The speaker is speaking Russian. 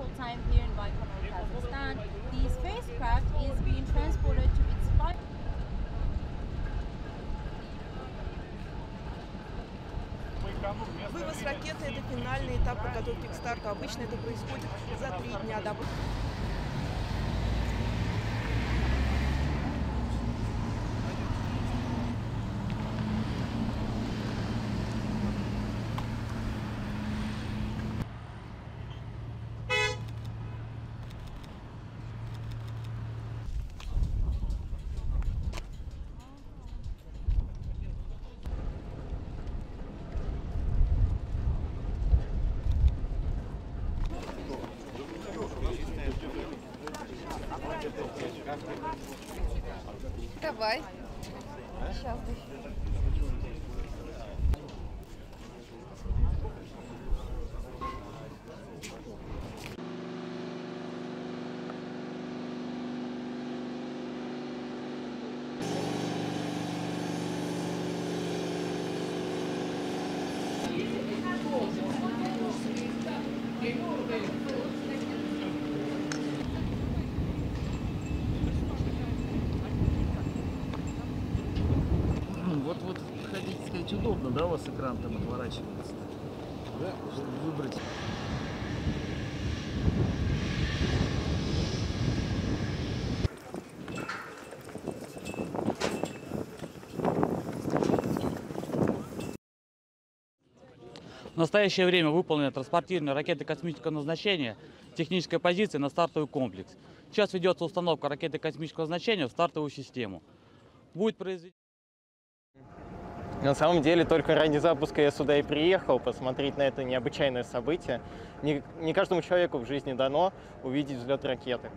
local time here in Baikonur, Kazakhstan, the spacecraft is being transported to its final. Вывоз ракеты – это финальный этап подготовки к старту. Обычно это происходит за три дня до Давай. Сейчас Ну, сказать удобно, да, у вас экран там отворачивается? Да. Чтобы выбрать. В настоящее время выполнена транспортирование ракеты космического назначения технической позиции на стартовый комплекс. Сейчас ведется установка ракеты космического назначения в стартовую систему. Будет произведена На самом деле, только ради запуска я сюда и приехал, посмотреть на это необычайное событие. Не, не каждому человеку в жизни дано увидеть взлет ракеты.